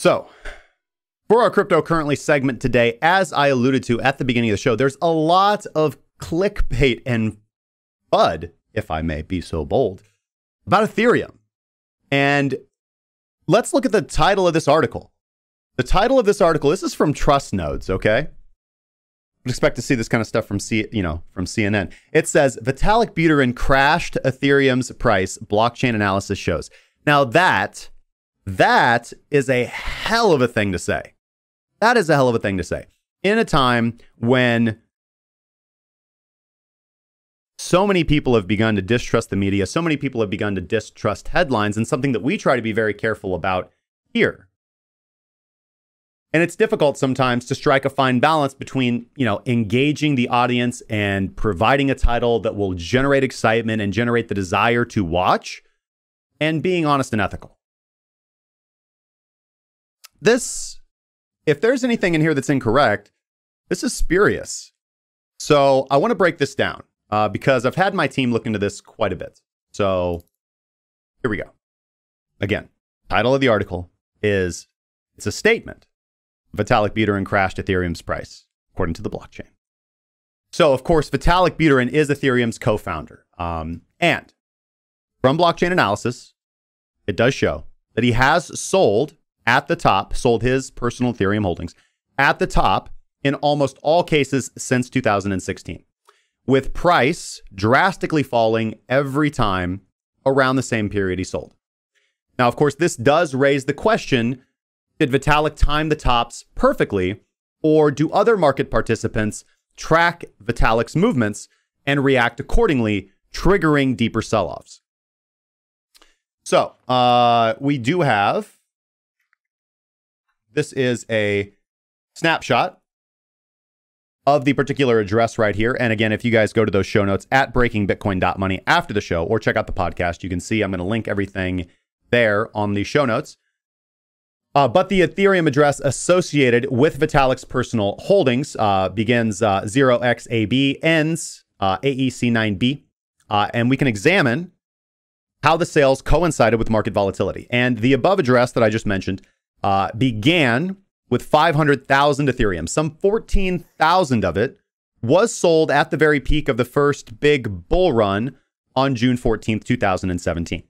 So, for our crypto currently segment today, as I alluded to at the beginning of the show, there's a lot of clickbait and FUD, if I may be so bold, about Ethereum. And let's look at the title of this article. The title of this article, this is from Trust Nodes, okay? Would expect to see this kind of stuff from C, you know, from CNN. It says Vitalik Buterin crashed Ethereum's price, blockchain analysis shows. Now that that is a hell of a thing to say. That is a hell of a thing to say. In a time when so many people have begun to distrust the media, so many people have begun to distrust headlines, and something that we try to be very careful about here. And it's difficult sometimes to strike a fine balance between, you know, engaging the audience and providing a title that will generate excitement and generate the desire to watch and being honest and ethical. This, if there's anything in here that's incorrect, this is spurious. So I want to break this down uh, because I've had my team look into this quite a bit. So here we go. Again, title of the article is it's a statement Vitalik Buterin crashed Ethereum's price, according to the blockchain. So, of course, Vitalik Buterin is Ethereum's co founder. Um, and from blockchain analysis, it does show that he has sold at the top, sold his personal Ethereum holdings at the top in almost all cases since 2016, with price drastically falling every time around the same period he sold. Now, of course, this does raise the question did Vitalik time the tops perfectly, or do other market participants track Vitalik's movements and react accordingly, triggering deeper sell offs? So uh, we do have this is a snapshot of the particular address right here. And again, if you guys go to those show notes at breakingbitcoin.money after the show or check out the podcast, you can see I'm going to link everything there on the show notes. Uh, but the Ethereum address associated with Vitalik's personal holdings uh, begins uh, 0xAB, ends uh, AEC9B. Uh, and we can examine how the sales coincided with market volatility. And the above address that I just mentioned uh, began with 500,000 Ethereum. Some 14,000 of it was sold at the very peak of the first big bull run on June 14th, 2017.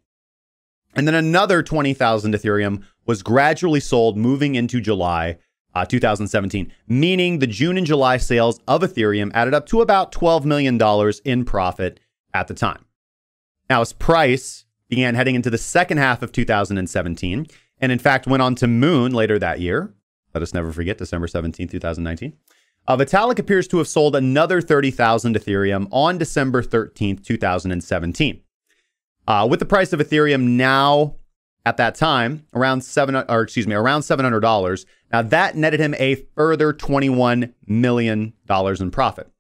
And then another 20,000 Ethereum was gradually sold moving into July uh, 2017, meaning the June and July sales of Ethereum added up to about $12 million in profit at the time. Now, as price began heading into the second half of 2017, and in fact went on to Moon later that year, let us never forget December 17, 2019, uh, Vitalik appears to have sold another 30,000 Ethereum on December 13, 2017. Uh, with the price of Ethereum now at that time around seven or excuse me around seven hundred dollars. Now that netted him a further twenty one million dollars in profit.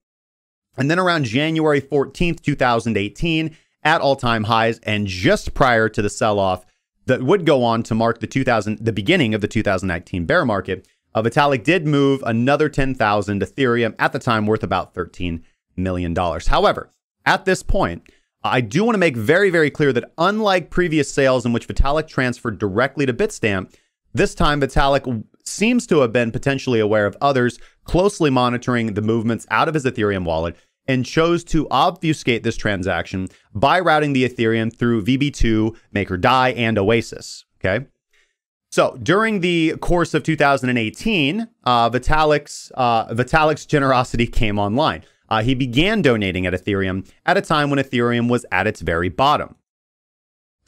And then around January fourteenth, two thousand eighteen, at all time highs, and just prior to the sell off that would go on to mark the 2000 the beginning of the 2019 bear market. Uh, Vitalik did move another 10,000 Ethereum at the time worth about $13 million. However, at this point, I do want to make very, very clear that unlike previous sales in which Vitalik transferred directly to Bitstamp, this time Vitalik seems to have been potentially aware of others closely monitoring the movements out of his Ethereum wallet and chose to obfuscate this transaction by routing the Ethereum through VB2, MakerDAI, and Oasis. Okay. So during the course of 2018, uh, Vitalik's uh, Vitalik's generosity came online uh, he began donating at Ethereum at a time when Ethereum was at its very bottom,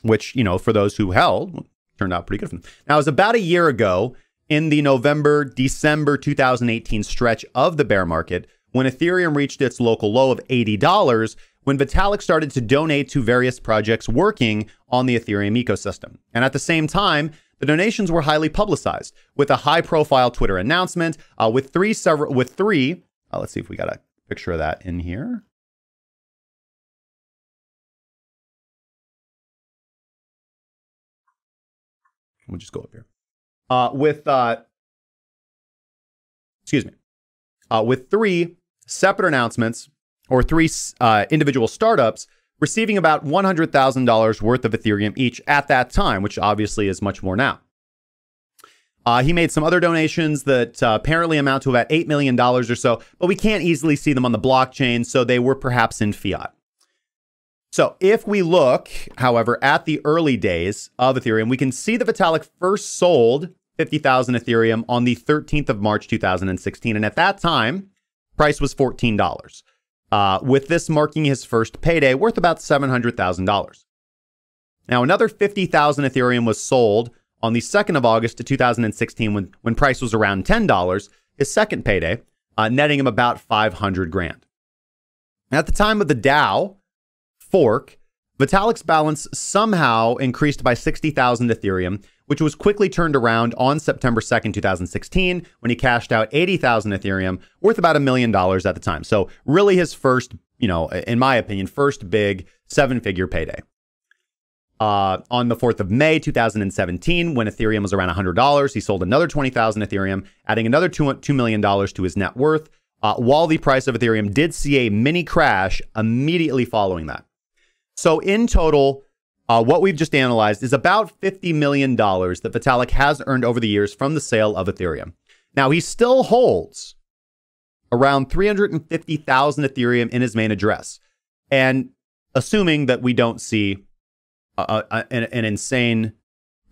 which, you know, for those who held, turned out pretty good for them. Now, it was about a year ago in the November, December 2018 stretch of the bear market when Ethereum reached its local low of $80 when Vitalik started to donate to various projects working on the Ethereum ecosystem. And at the same time, the donations were highly publicized with a high profile Twitter announcement uh, with three several with three uh, let's see if we got a picture of that in here. We'll just go up here. Uh, with, uh, excuse me, uh, with three separate announcements or three uh, individual startups receiving about $100,000 worth of Ethereum each at that time, which obviously is much more now. Uh, he made some other donations that uh, apparently amount to about $8 million or so, but we can't easily see them on the blockchain, so they were perhaps in fiat. So if we look, however, at the early days of Ethereum, we can see that Vitalik first sold 50,000 Ethereum on the 13th of March 2016. And at that time, price was $14, uh, with this marking his first payday worth about $700,000. Now, another 50,000 Ethereum was sold on the 2nd of August to 2016 when, when price was around $10, his second payday, uh, netting him about 500 grand. At the time of the DAO, fork, Vitalik's balance somehow increased by 60,000 Ethereum, which was quickly turned around on September 2nd, 2016, when he cashed out 80,000 Ethereum, worth about a million dollars at the time. So, really, his first, you know, in my opinion, first big seven figure payday. Uh, on the 4th of May 2017, when Ethereum was around $100, he sold another 20,000 Ethereum, adding another $2 million to his net worth, uh, while the price of Ethereum did see a mini crash immediately following that. So in total, uh, what we've just analyzed is about $50 million that Vitalik has earned over the years from the sale of Ethereum. Now, he still holds around 350,000 Ethereum in his main address. And assuming that we don't see a, a, an, an insane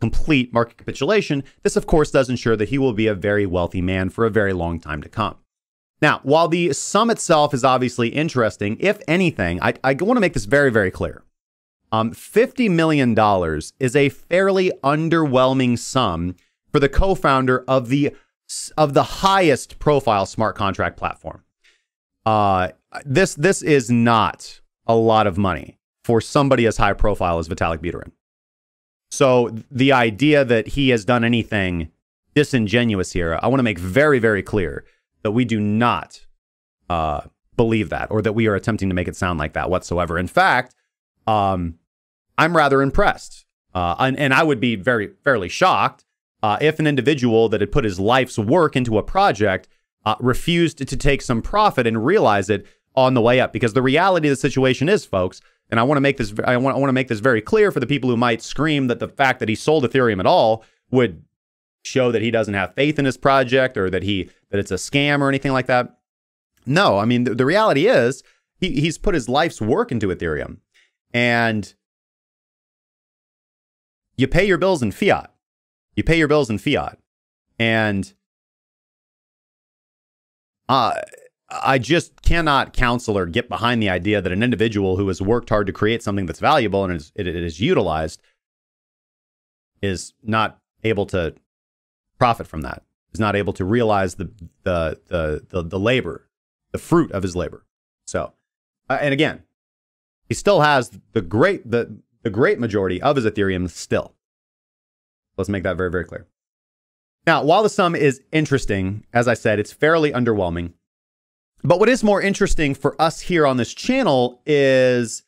complete market capitulation, this of course does ensure that he will be a very wealthy man for a very long time to come. Now, while the sum itself is obviously interesting, if anything, I, I want to make this very, very clear. Um, $50 million is a fairly underwhelming sum for the co-founder of the of the highest profile smart contract platform. Uh, this this is not a lot of money for somebody as high profile as Vitalik Buterin. So the idea that he has done anything disingenuous here, I want to make very, very clear that we do not uh, believe that or that we are attempting to make it sound like that whatsoever. In fact, um, I'm rather impressed. Uh, and, and, I would be very, fairly shocked uh, if an individual that had put his life's work into a project uh, refused to take some profit and realize it on the way up. Because the reality of the situation is, folks, and I want to make this, I want, I want to make this very clear for the people who might scream that the fact that he sold Ethereum at all would show that he doesn't have faith in his project or that he that it's a scam or anything like that. No, I mean the, the reality is he, he's put his life's work into Ethereum, and you pay your bills in fiat. You pay your bills in fiat, and uh, I just cannot counsel or get behind the idea that an individual who has worked hard to create something that's valuable and is, it, it is utilized is not able to profit from that, is not able to realize the the the the, the labor, the fruit of his labor. So, uh, and again, he still has the great the the great majority of his Ethereum still. Let's make that very very clear. Now, while the sum is interesting, as I said, it's fairly underwhelming. But what is more interesting for us here on this channel is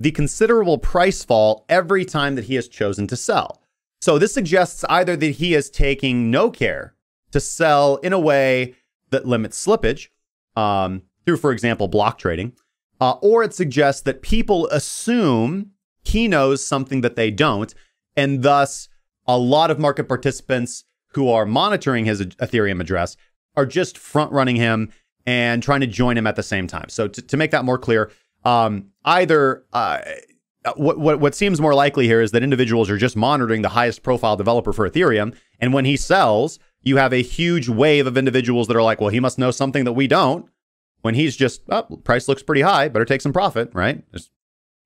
the considerable price fall every time that he has chosen to sell. So this suggests either that he is taking no care to sell in a way that limits slippage um, through, for example, block trading, uh, or it suggests that people assume he knows something that they don't, and thus a lot of market participants who are monitoring his Ethereum address are just front running him and trying to join him at the same time. So to, to make that more clear, um, either uh, Uh, what, what, what seems more likely here is that individuals are just monitoring the highest profile developer for Ethereum. And when he sells, you have a huge wave of individuals that are like, well, he must know something that we don't. When he's just, oh, price looks pretty high, better take some profit, right?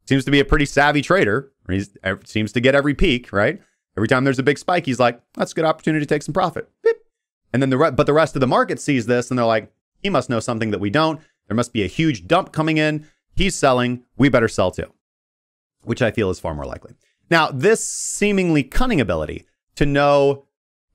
Seems to be a pretty savvy trader. He seems to get every peak, right? Every time there's a big spike, he's like, that's a good opportunity to take some profit. Beep. And then the but the rest of the market sees this and they're like, he must know something that we don't. There must be a huge dump coming in. He's selling. We better sell too which I feel is far more likely. Now, this seemingly cunning ability to know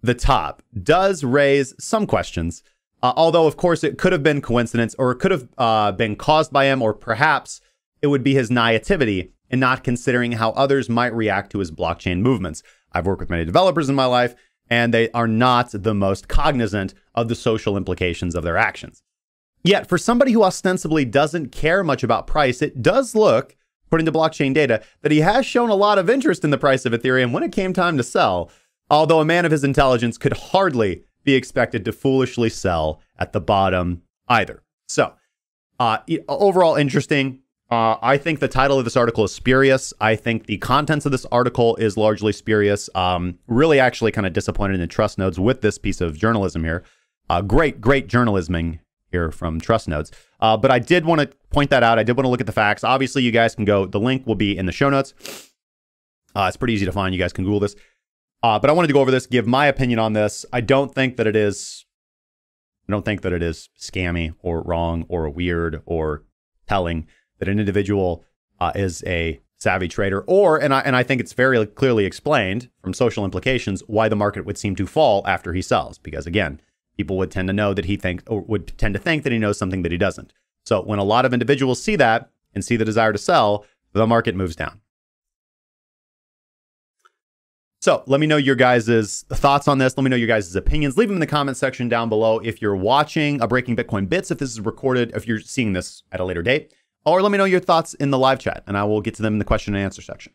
the top does raise some questions. Uh, although, of course, it could have been coincidence or it could have uh, been caused by him, or perhaps it would be his naivety in not considering how others might react to his blockchain movements. I've worked with many developers in my life, and they are not the most cognizant of the social implications of their actions. Yet, for somebody who ostensibly doesn't care much about price, it does look according to blockchain data, that he has shown a lot of interest in the price of Ethereum when it came time to sell. although a man of his intelligence could hardly be expected to foolishly sell at the bottom either. So, uh, overall, interesting. Uh, I think the title of this article is spurious. I think the contents of this article is largely spurious. Um, really, actually, kind of disappointed in the Trust Nodes with this piece of journalism here. Uh, great, great journalisming here from Trust Nodes. Uh, but I did want to point that out. I did want to look at the facts. Obviously, you guys can go. The link will be in the show notes. Uh, it's pretty easy to find. You guys can Google this. Uh, but I wanted to go over this, give my opinion on this. I don't think that it is. I don't think that it is scammy or wrong or weird or telling that an individual uh, is a savvy trader, or and I and I think it's very clearly explained from social implications why the market would seem to fall after he sells, because again, people would tend to know that he think or would tend to think that he knows something that he doesn't. So when a lot of individuals see that and see the desire to sell, the market moves down. So let me know your guys' thoughts on this. Let me know your guys' opinions. Leave them in the comment section down below. If you're watching a Breaking Bitcoin Bits, if this is recorded, if you're seeing this at a later date, or let me know your thoughts in the live chat and I will get to them in the question and answer section.